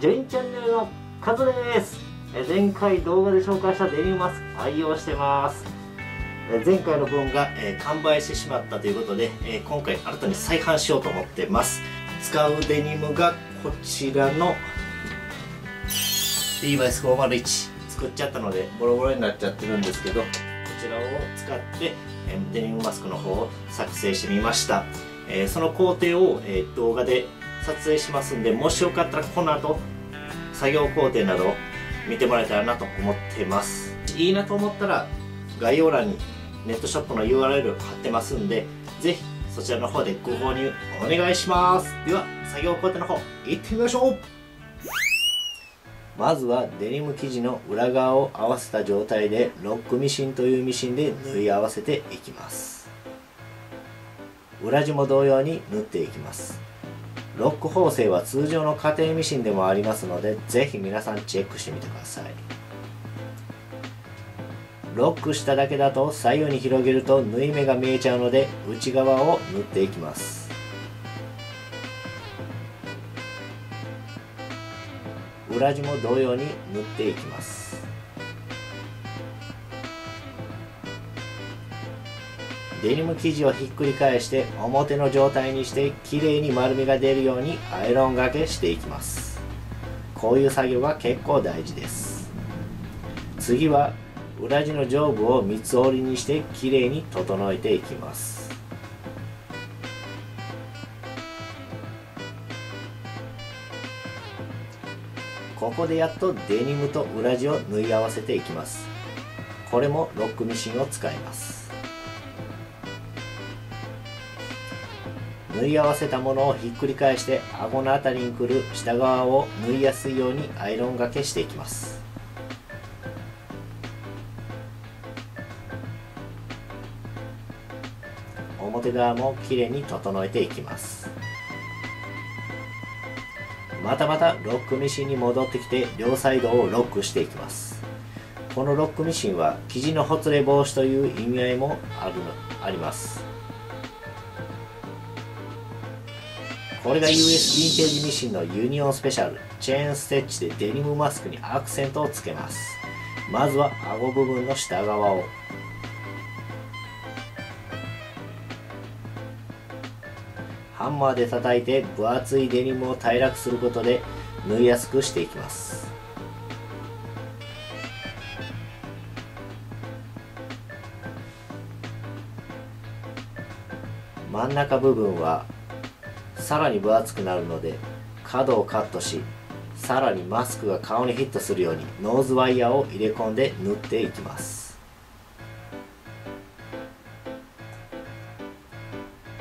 ジョインチャンネルのカズです。前回動画で紹介したデニムマスク愛用してます。前回の分が、え完売してしまったということで、え今回新たに再販しようと思ってます。使うデニムがこちらのリーバイス501作っちゃったのでボロボロになっちゃってるんですけどこちらを使って、えデニムマスクの方を作成してみました、えその工程を、え動画で撮影しますんでもしよかったらこの後作業工程など見てもらえたらなと思ってます。いいなと思ったら概要欄にネットショップの URL 貼ってますんでぜひそちらの方でご購入お願いします。では作業工程の方行ってみましょう。まずはデニム生地の裏側を合わせた状態でロックミシンというミシンで縫い合わせていきます。裏地も同様に縫っていきます。ロック縫製は通常の家庭ミシンでもありますのでぜひ皆さんチェックしてみてください。ロックしただけだと左右に広げると縫い目が見えちゃうので内側を縫っていきます。裏地も同様に縫っていきます。デニム生地をひっくり返して表の状態にしてきれいに丸みが出るようにアイロンがけしていきます。こういう作業が結構大事です。次は裏地の上部を三つ折りにしてきれいに整えていきます。ここでやっとデニムと裏地を縫い合わせていきます。これもロックミシンを使います。縫い合わせたものをひっくり返して顎のあたりに来る下側を縫いやすいようにアイロンがけしていきます。表側もきれいに整えていきます。またまたロックミシンに戻ってきて両サイドをロックしていきます。このロックミシンは生地のほつれ防止という意味合いもあるあります。これが US ヴィンテージミシンのユニオンスペシャル。チェーンステッチでデニムマスクにアクセントをつけます。まずは顎部分の下側を。ハンマーで叩いて分厚いデニムを平らくすることで縫いやすくしていきます。真ん中部分はさらに分厚くなるので角をカットしさらにマスクが顔にヒットするようにノーズワイヤーを入れ込んで縫っていきます。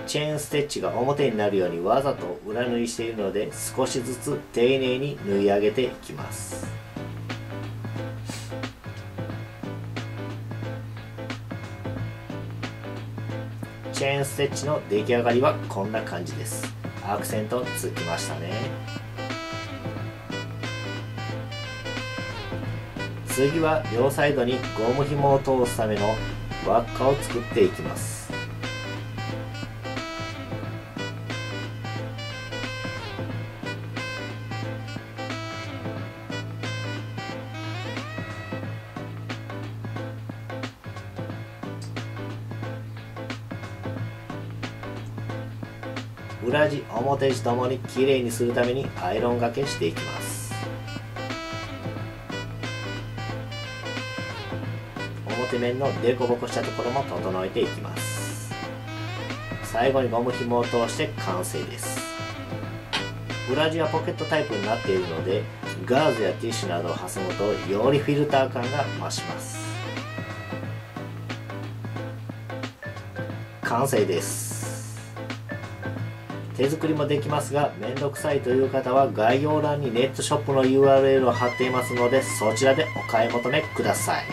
チェーンステッチが表になるようにわざと裏縫いしているので少しずつ丁寧に縫い上げていきます。チェーンステッチの出来上がりはこんな感じです。アクセントつきましたね。次は両サイドにゴム紐を通すための輪っかを作っていきます。裏地表地ともにきれいにするためにアイロンがけしていきます。表面のデコボコしたところも整えていきます。最後にゴム紐を通して完成です。裏地はポケットタイプになっているのでガーゼやティッシュなどを挟むとよりフィルター感が増します。完成です。手作りもできますがめんどくさいという方は概要欄にネットショップの URL を貼っていますのでそちらでお買い求めください。